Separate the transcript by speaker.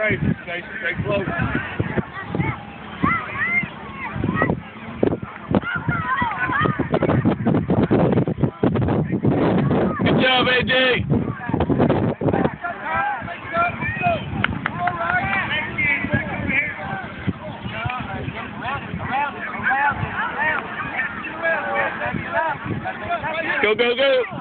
Speaker 1: straight. Stay, stay close. Good job, AJ. Go, go, go.